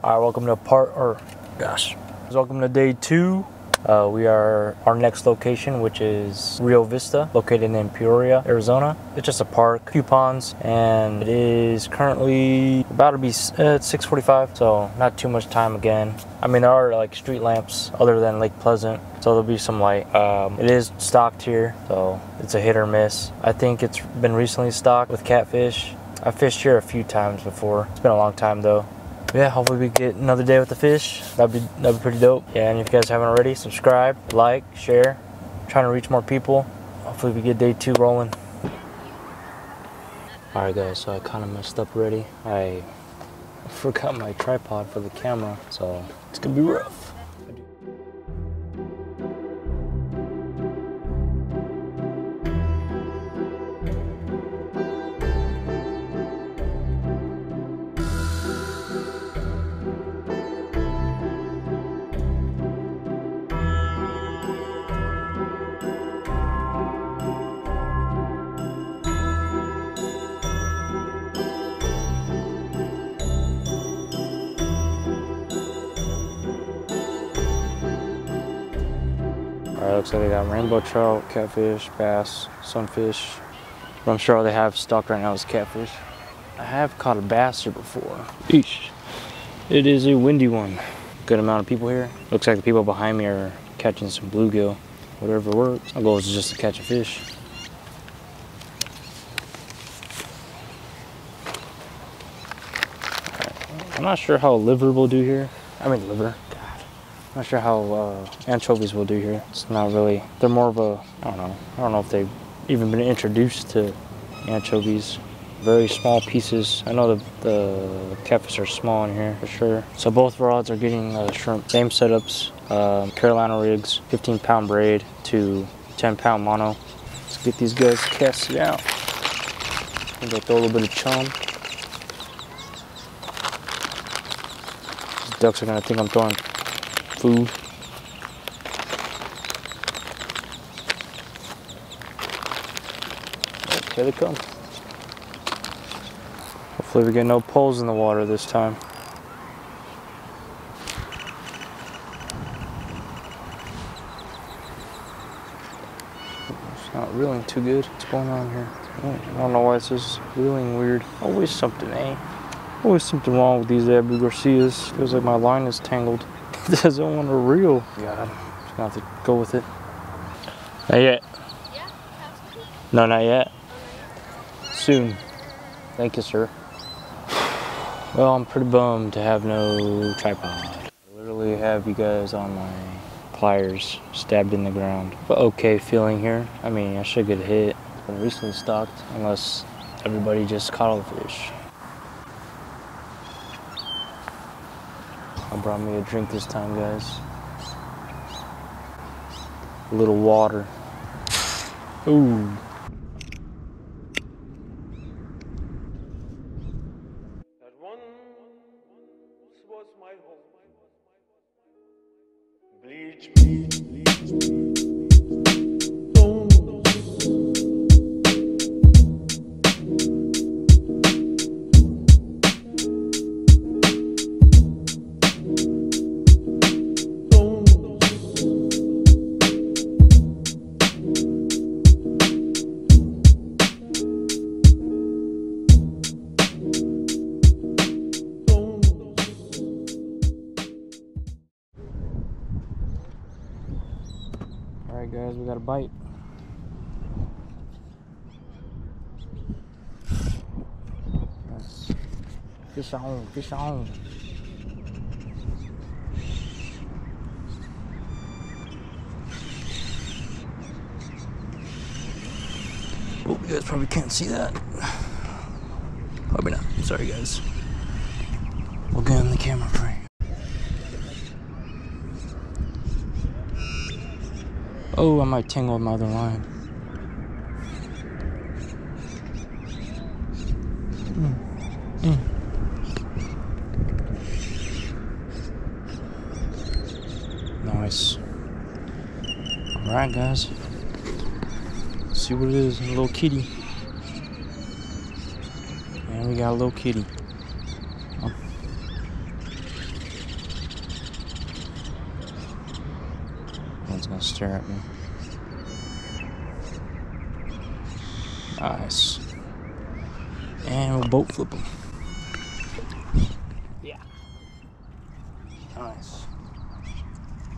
All right, welcome to part, or gosh, welcome to day two. Uh, we are our next location, which is Rio Vista, located in Peoria, Arizona. It's just a park, few ponds, and it is currently about to be uh, 6:45, so not too much time again. I mean, there are like street lamps other than Lake Pleasant, so there'll be some light. Um, it is stocked here, so it's a hit or miss. I think it's been recently stocked with catfish. I fished here a few times before. It's been a long time though yeah, hopefully we get another day with the fish. That'd be that'd be pretty dope. Yeah, and if you guys haven't already, subscribe, like, share. I'm trying to reach more people. Hopefully we get day two rolling. Alright guys, so I kinda messed up already. I forgot my tripod for the camera, so it's gonna be rough. Looks like they got rainbow trout, catfish, bass, sunfish. I'm sure all they have stocked right now is catfish. I have caught a bass here before. Eesh. It is a windy one. Good amount of people here. Looks like the people behind me are catching some bluegill. Whatever works. My goal is just to catch a fish. I'm not sure how liver will do here. I mean liver. Not sure how uh, anchovies will do here. It's not really, they're more of a, I don't know. I don't know if they've even been introduced to anchovies. Very small pieces. I know the, the catfish are small in here for sure. So both rods are getting uh, shrimp. Same setups, um, Carolina rigs, 15 pound braid to 10 pound mono. Let's get these guys casted out. Maybe throw a little bit of chum. These ducks are gonna think I'm throwing food. Here they come. Hopefully we get no poles in the water this time. It's not reeling too good. What's going on here? I don't know why this is reeling weird. Always something, eh? Always something wrong with these Abu Garcias. Feels like my line is tangled. doesn't want to reel. Yeah, just gonna have to go with it. Not yet. Yeah, No, not yet. Soon. Thank you, sir. Well, I'm pretty bummed to have no tripod. I literally have you guys on my pliers stabbed in the ground. But okay feeling here. I mean, I should get hit. It's been recently stocked, unless everybody just caught all the fish. I brought me a drink this time, guys. A little water. Ooh. Bleach me, bleach Fish on, fish on. Oh, you guys probably can't see that. Probably not. Sorry guys. We'll get in the camera frame. Oh, I might tangle my other line. Alright, guys. Let's see what it is. A little kitty. And we got a little kitty. Oh. One's gonna stare at me. Nice. And we'll boat flip them. Yeah. Nice.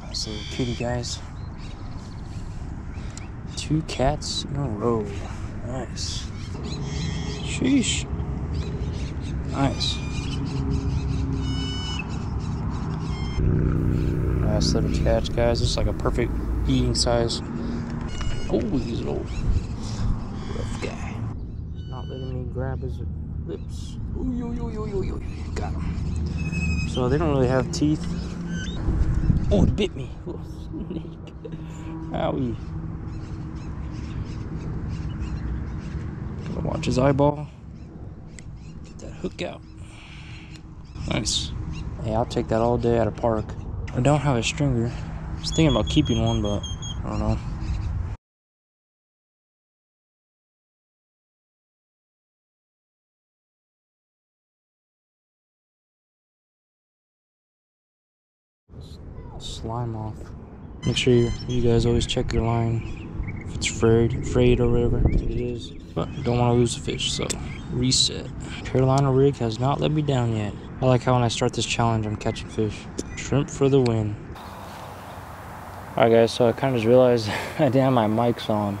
Nice little kitty, guys. Two cats in a row. Nice. Sheesh. Nice. Nice little catch, guys. It's like a perfect eating size. Oh, he's an old rough guy. He's not letting me grab his lips. Ooh, yo, yo, yo, yo, yo. Got him. So they don't really have teeth. Oh, it bit me. Snake. Owie. Watch his eyeball. Get that hook out. Nice. Hey, I'll take that all day at a park. I don't have a stringer. I was thinking about keeping one, but I don't know. Slime off. Make sure you, you guys always check your line it's frayed, frayed or whatever it is. But don't want to lose the fish, so reset. Carolina rig has not let me down yet. I like how when I start this challenge, I'm catching fish. Shrimp for the win. Alright guys, so I kind of just realized I didn't have my mics on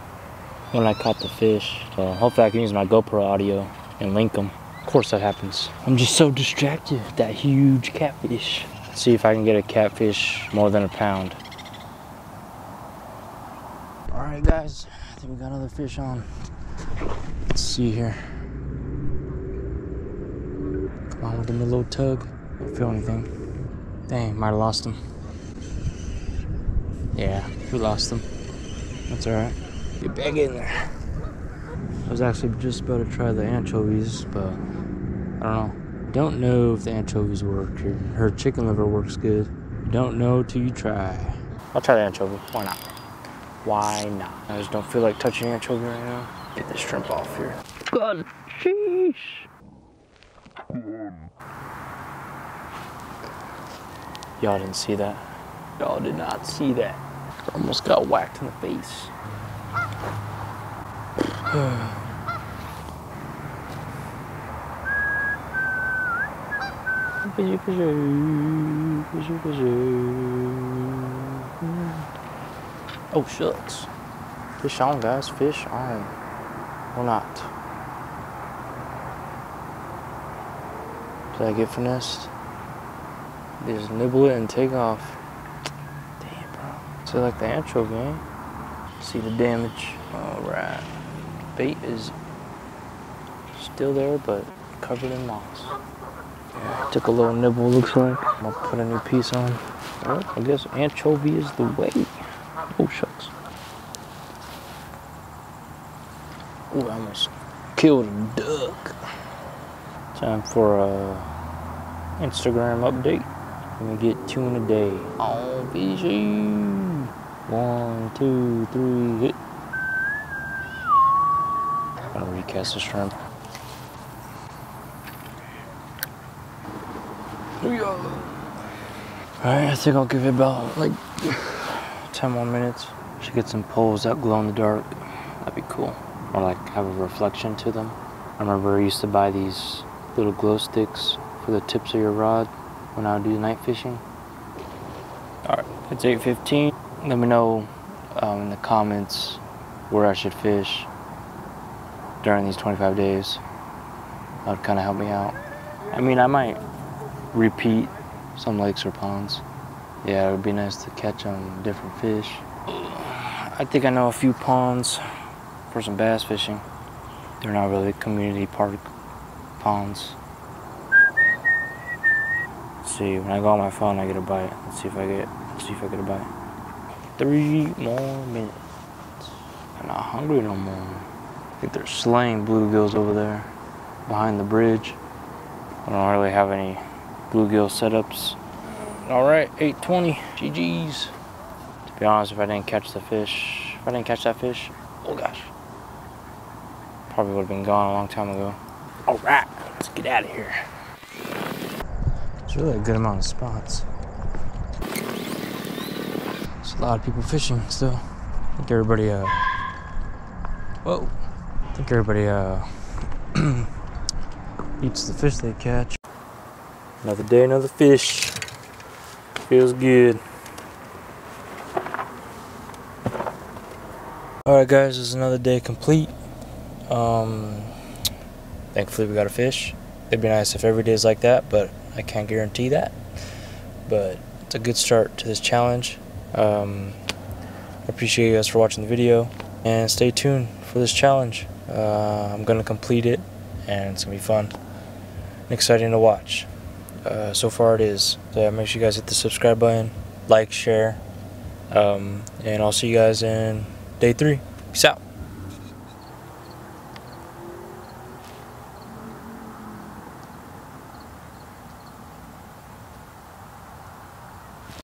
when I caught the fish. So hopefully I can use my GoPro audio and link them. Of course that happens. I'm just so distracted. That huge catfish. Let's see if I can get a catfish more than a pound. Alright guys, I think we got another fish on. Let's see here. Come on, give me a little tug. Don't feel anything. Dang, might have lost him. Yeah, we lost him. That's alright. Get back in there. I was actually just about to try the anchovies, but I don't know. Don't know if the anchovies work her chicken liver works good. Don't know till you try. I'll try the anchovy. Why not? Why not? I just don't feel like touching anchovy right now. Get this shrimp off here. God, sheesh. Y'all didn't see that. Y'all did not see that. Almost got whacked in the face. Fishy, fishy, fishy, fishy. Oh shucks. Fish on guys, fish on. Or not. Did I get finessed? Just nibble it and take off. Damn, bro. So like the anchovy, eh? See the damage. Alright. Bait is still there, but covered in moss. Yeah, took a little nibble, looks like. I'm gonna put a new piece on. Well, I guess anchovy is the way. Oh, shucks. Ooh, I almost killed a duck. Time for a Instagram update. Let me get two in a day. On fishing. One, two, three, hit. I'm gonna recast the shrimp. Alright, I think I'll give it about like 10 more minutes. Should get some poles that glow in the dark. That'd be cool. Or like have a reflection to them. I remember I used to buy these little glow sticks for the tips of your rod when I would do night fishing. Alright, it's 8.15. Let me know um, in the comments where I should fish during these 25 days. That would kind of help me out. I mean, I might repeat some lakes or ponds. Yeah, it would be nice to catch on different fish. I think I know a few ponds for some bass fishing. They're not really community park ponds. Let's see, when I go on my phone, I get a bite. Let's see if I get, let's see if I get a bite. Three more minutes. I'm not hungry no more. I think they're slaying bluegills over there behind the bridge. I don't really have any bluegill setups. All right, 820, GG's. To be honest, if I didn't catch the fish, if I didn't catch that fish, oh gosh, probably would have been gone a long time ago. All right, let's get out of here. It's really a good amount of spots. So a lot of people fishing still. I think everybody, uh, whoa. I think everybody, uh, eats the fish they catch. Another day, another fish. Feels good. Alright guys, it's another day complete. Um, thankfully we got a fish. It'd be nice if every day is like that, but I can't guarantee that. But it's a good start to this challenge. Um, I appreciate you guys for watching the video and stay tuned for this challenge. Uh, I'm gonna complete it and it's gonna be fun and exciting to watch. Uh, so far it is. So yeah, make sure you guys hit the subscribe button, like, share, um, and I'll see you guys in day three. Peace out.